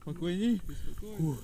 спокойней. Спокойней.